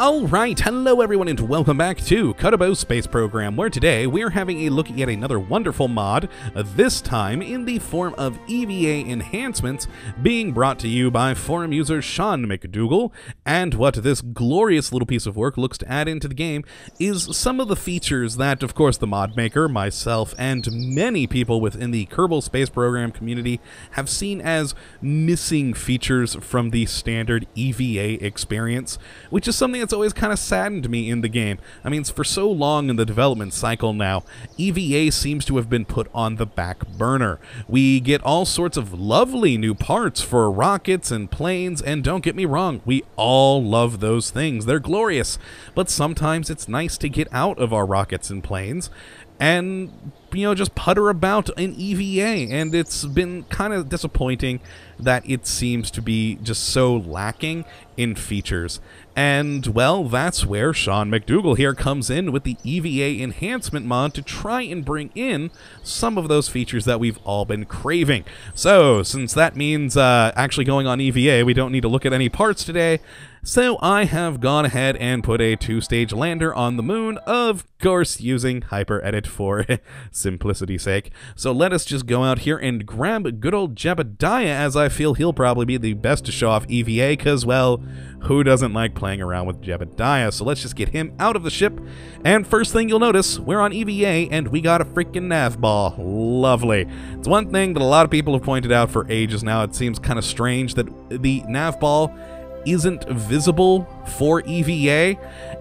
Alright, hello everyone and welcome back to Kottabos Space Program, where today we're having a look at another wonderful mod, uh, this time in the form of EVA enhancements, being brought to you by forum user Sean McDougal, and what this glorious little piece of work looks to add into the game is some of the features that, of course, the mod maker, myself, and many people within the Kerbal Space Program community have seen as missing features from the standard EVA experience, which is something that's always kind of saddened me in the game. I mean, for so long in the development cycle now, EVA seems to have been put on the back burner. We get all sorts of lovely new parts for rockets and planes, and don't get me wrong, we all love those things. They're glorious. But sometimes it's nice to get out of our rockets and planes and you know just putter about in EVA and it's been kind of disappointing that it seems to be just so lacking in features. And well that's where Sean McDougal here comes in with the EVA enhancement mod to try and bring in some of those features that we've all been craving. So since that means uh, actually going on EVA we don't need to look at any parts today so I have gone ahead and put a two-stage lander on the moon, of course using HyperEdit for simplicity's sake. So let us just go out here and grab good old Jebediah, as I feel he'll probably be the best to show off EVA, because, well, who doesn't like playing around with Jebediah? So let's just get him out of the ship. And first thing you'll notice, we're on EVA, and we got a freaking nav ball. Lovely. It's one thing that a lot of people have pointed out for ages now. It seems kind of strange that the nav ball isn't visible for EVA.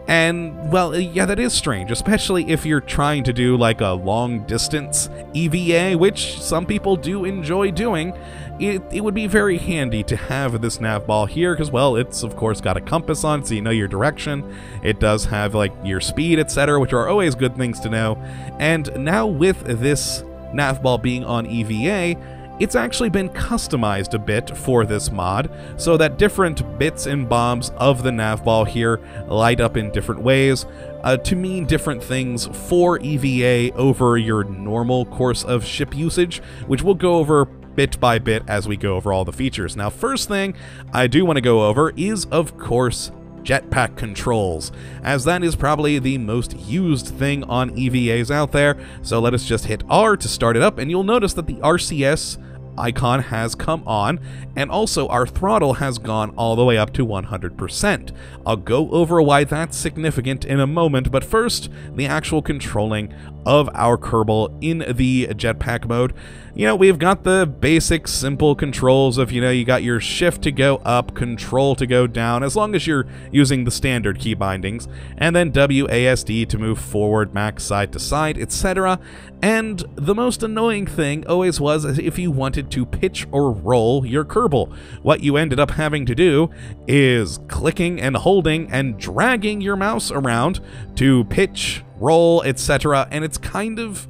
And, well, yeah, that is strange, especially if you're trying to do like a long distance EVA, which some people do enjoy doing. It, it would be very handy to have this nav ball here because, well, it's of course got a compass on so you know your direction. It does have like your speed, etc., which are always good things to know. And now with this nav ball being on EVA, it's actually been customized a bit for this mod, so that different bits and bobs of the navball here light up in different ways, uh, to mean different things for EVA over your normal course of ship usage, which we'll go over bit by bit as we go over all the features. Now, first thing I do want to go over is, of course, jetpack controls, as that is probably the most used thing on EVAs out there. So let us just hit R to start it up, and you'll notice that the RCS icon has come on, and also our throttle has gone all the way up to 100%. I'll go over why that's significant in a moment, but first, the actual controlling of our Kerbal in the jetpack mode. You know, we've got the basic simple controls of, you know, you got your shift to go up, control to go down, as long as you're using the standard key bindings, and then WASD to move forward, max side to side, etc. And the most annoying thing always was if you wanted to pitch or roll your Kerbal. What you ended up having to do is clicking and holding and dragging your mouse around to pitch, roll, etc. And it's kind of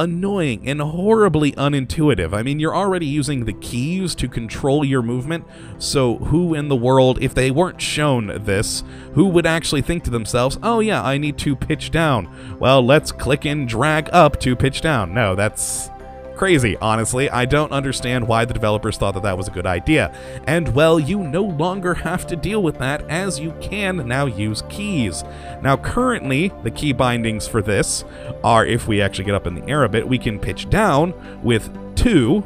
annoying and horribly unintuitive. I mean, you're already using the keys to control your movement, so who in the world, if they weren't shown this, who would actually think to themselves, oh yeah, I need to pitch down? Well, let's click and drag up to pitch down. No, that's crazy, honestly. I don't understand why the developers thought that that was a good idea. And, well, you no longer have to deal with that as you can now use keys. Now, currently, the key bindings for this are, if we actually get up in the air a bit, we can pitch down with 2,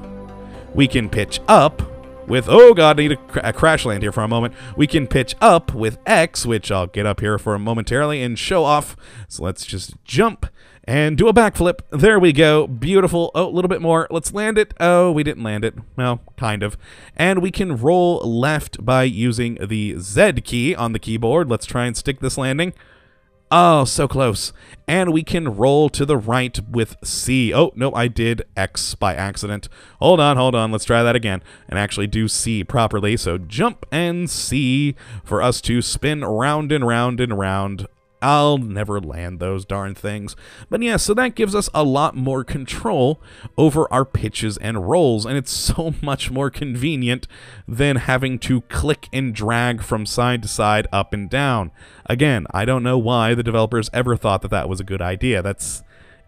we can pitch up with, oh god, I need a, cr a, crash land here for a moment. We can pitch up with X, which I'll get up here for a momentarily and show off. So let's just jump and do a backflip. There we go. Beautiful. Oh, a little bit more. Let's land it. Oh, we didn't land it. Well, kind of. And we can roll left by using the Z key on the keyboard. Let's try and stick this landing. Oh, so close. And we can roll to the right with C. Oh, no, I did X by accident. Hold on, hold on. Let's try that again and actually do C properly. So jump and C for us to spin round and round and round I'll never land those darn things. But yeah, so that gives us a lot more control over our pitches and rolls, and it's so much more convenient than having to click and drag from side to side, up and down. Again, I don't know why the developers ever thought that that was a good idea. That's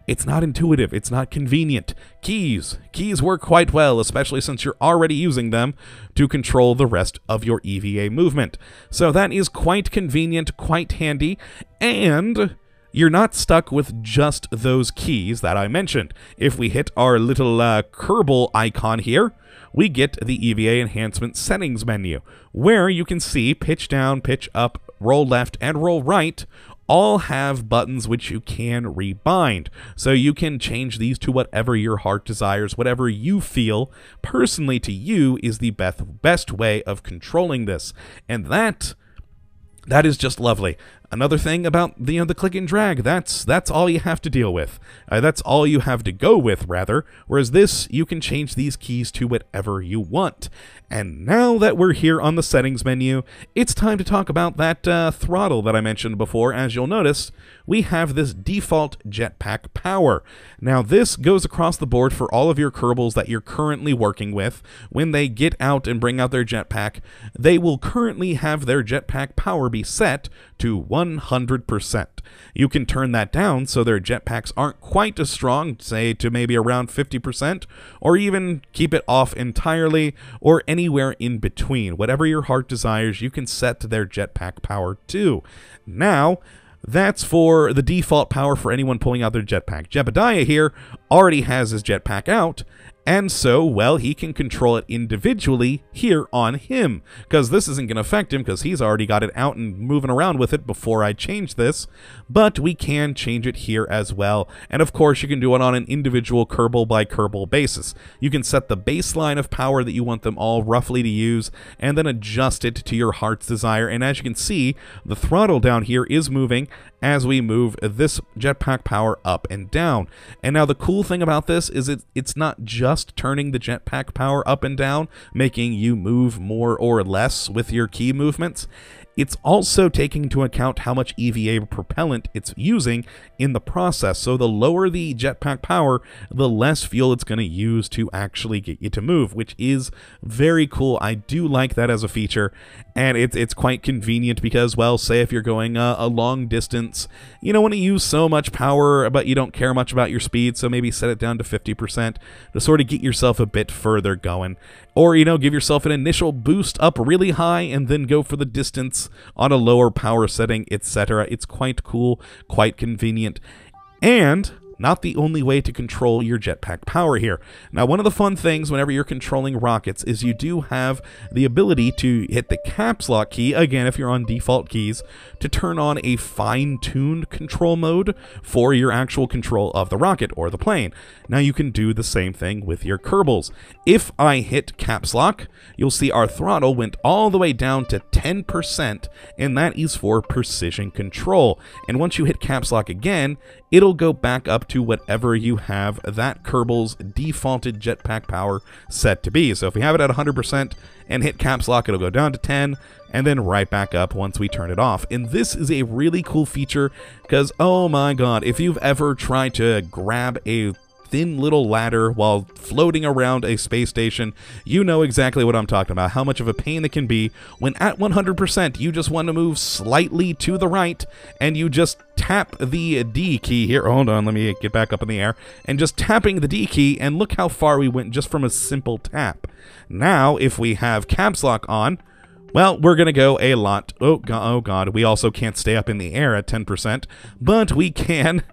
it's not intuitive, it's not convenient. Keys. Keys work quite well, especially since you're already using them to control the rest of your EVA movement. So that is quite convenient, quite handy, and you're not stuck with just those keys that I mentioned. If we hit our little uh, Kerbal icon here, we get the EVA Enhancement Settings menu, where you can see pitch down, pitch up, roll left, and roll right all have buttons which you can rebind. So you can change these to whatever your heart desires, whatever you feel personally to you is the best best way of controlling this. And that that is just lovely. Another thing about the you know, the click and drag, that's that's all you have to deal with. Uh, that's all you have to go with, rather. Whereas this, you can change these keys to whatever you want. And now that we're here on the settings menu, it's time to talk about that uh, throttle that I mentioned before. As you'll notice, we have this default jetpack power. Now this goes across the board for all of your Kerbals that you're currently working with. When they get out and bring out their jetpack, they will currently have their jetpack power be set to 100%. You can turn that down so their jetpacks aren't quite as strong, say to maybe around 50%, or even keep it off entirely, or anywhere in between. Whatever your heart desires, you can set to their jetpack power to. Now, that's for the default power for anyone pulling out their jetpack. Jebediah here already has his jetpack out, and so, well, he can control it individually here on him, because this isn't going to affect him because he's already got it out and moving around with it before I change this, but we can change it here as well. And of course, you can do it on an individual Kerbal by Kerbal basis. You can set the baseline of power that you want them all roughly to use, and then adjust it to your heart's desire. And as you can see, the throttle down here is moving as we move this jetpack power up and down. And now the cool thing about this is it, it's not just just turning the jetpack power up and down, making you move more or less with your key movements. It's also taking into account how much EVA propellant it's using in the process. So the lower the jetpack power, the less fuel it's going to use to actually get you to move, which is very cool. I do like that as a feature, and it's it's quite convenient because, well, say if you're going a, a long distance, you don't want to use so much power, but you don't care much about your speed, so maybe set it down to 50% to sort of get yourself a bit further going. Or, you know, give yourself an initial boost up really high and then go for the distance on a lower power setting, etc. It's quite cool, quite convenient. And not the only way to control your jetpack power here. Now, one of the fun things whenever you're controlling rockets is you do have the ability to hit the caps lock key, again, if you're on default keys, to turn on a fine-tuned control mode for your actual control of the rocket or the plane. Now, you can do the same thing with your Kerbals. If I hit caps lock, you'll see our throttle went all the way down to 10%, and that is for precision control. And once you hit caps lock again, it'll go back up to whatever you have that Kerbal's defaulted jetpack power set to be. So if we have it at 100% and hit caps lock, it'll go down to 10 and then right back up once we turn it off. And this is a really cool feature because, oh my god, if you've ever tried to grab a thin little ladder while floating around a space station, you know exactly what I'm talking about. How much of a pain it can be when at 100% you just want to move slightly to the right and you just tap the D key here. Hold on, let me get back up in the air. And just tapping the D key, and look how far we went just from a simple tap. Now, if we have caps lock on, well, we're going to go a lot. Oh, God, oh, God. We also can't stay up in the air at 10%, but we can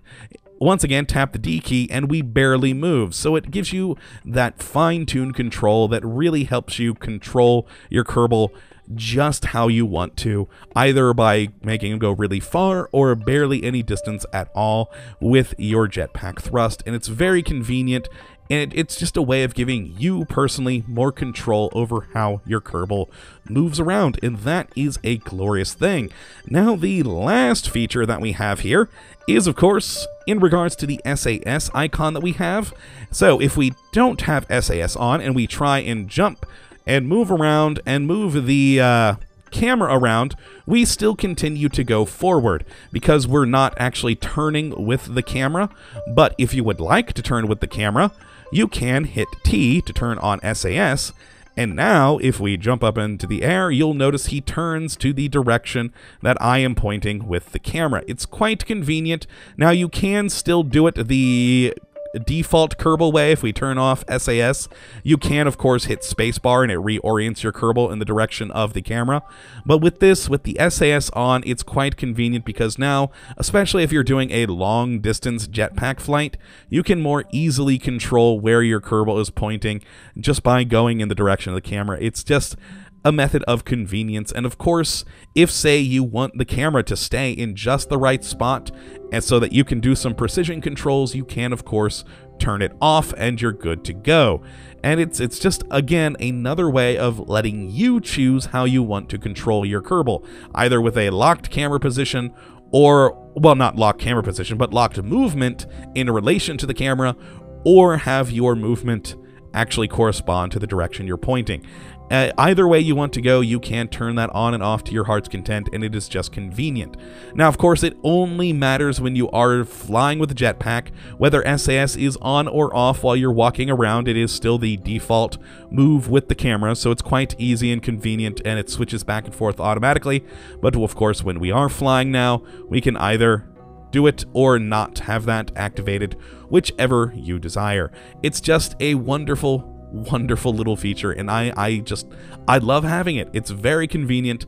once again tap the D key and we barely move. So it gives you that fine-tuned control that really helps you control your Kerbal just how you want to, either by making him go really far or barely any distance at all with your jetpack thrust. And it's very convenient and it's just a way of giving you personally more control over how your Kerbal moves around, and that is a glorious thing. Now, the last feature that we have here is, of course, in regards to the SAS icon that we have. So if we don't have SAS on and we try and jump and move around and move the uh, camera around, we still continue to go forward because we're not actually turning with the camera. But if you would like to turn with the camera, you can hit T to turn on SAS And now, if we jump up into the air, you'll notice he turns to the direction that I am pointing with the camera. It's quite convenient. Now, you can still do it the default Kerbal way, if we turn off SAS, you can, of course, hit spacebar and it reorients your Kerbal in the direction of the camera. But with this, with the SAS on, it's quite convenient because now, especially if you're doing a long distance jetpack flight, you can more easily control where your Kerbal is pointing just by going in the direction of the camera. It's just a method of convenience. And of course, if say you want the camera to stay in just the right spot and so that you can do some precision controls, you can of course turn it off and you're good to go. And it's it's just again another way of letting you choose how you want to control your Kerbal, either with a locked camera position or well not locked camera position, but locked movement in relation to the camera or have your movement actually correspond to the direction you're pointing. Uh, either way you want to go, you can turn that on and off to your heart's content, and it is just convenient. Now, of course, it only matters when you are flying with a jetpack. Whether SAS is on or off while you're walking around, it is still the default move with the camera, so it's quite easy and convenient, and it switches back and forth automatically. But of course, when we are flying now, we can either do it or not have that activated, whichever you desire. It's just a wonderful wonderful little feature and I I just I love having it. It's very convenient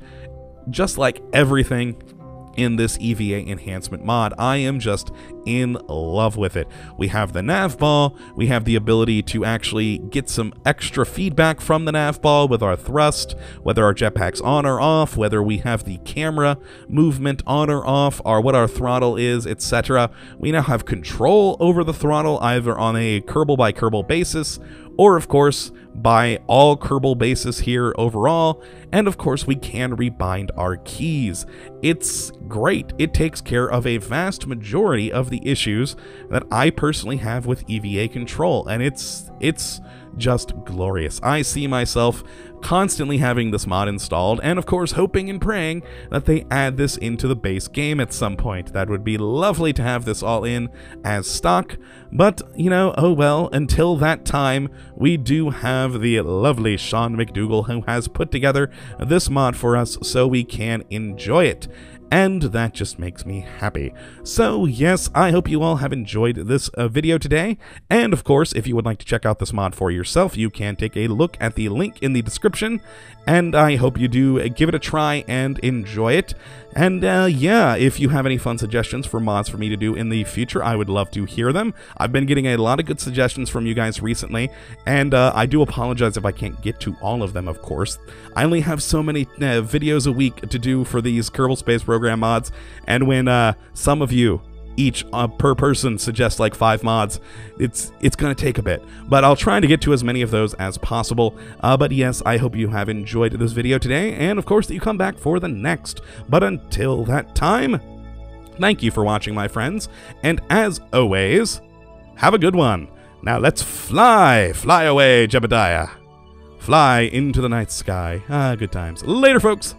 just like everything in this EVA enhancement mod. I am just in love with it. We have the nav ball, we have the ability to actually get some extra feedback from the nav ball with our thrust, whether our jetpack's on or off, whether we have the camera movement on or off, or what our throttle is, etc. We now have control over the throttle either on a Kerbal by Kerbal basis or of course by all Kerbal bases here overall, and of course we can rebind our keys. It's great. It takes care of a vast majority of the issues that I personally have with EVA control, and it's it's just glorious. I see myself constantly having this mod installed, and of course hoping and praying that they add this into the base game at some point. That would be lovely to have this all in as stock, but, you know, oh well, until that time, we do have the lovely Sean McDougall who has put together this mod for us so we can enjoy it and that just makes me happy. So yes, I hope you all have enjoyed this uh, video today, and of course, if you would like to check out this mod for yourself, you can take a look at the link in the description, and I hope you do uh, give it a try and enjoy it. And uh, yeah, if you have any fun suggestions for mods for me to do in the future, I would love to hear them. I've been getting a lot of good suggestions from you guys recently, and uh, I do apologize if I can't get to all of them, of course. I only have so many uh, videos a week to do for these Kerbal Space Program mods, and when uh, some of you each uh, per person suggest like five mods. It's it's to take a bit, but I'll try to get to as many of those as possible. Uh, but yes, I hope you have enjoyed this video today, and of course that you come back for the next. But until that time, thank you for watching, my friends, and as always, have a good one. Now let's fly, fly away, Jebediah. Fly into the night sky. Ah, good times. Later, folks.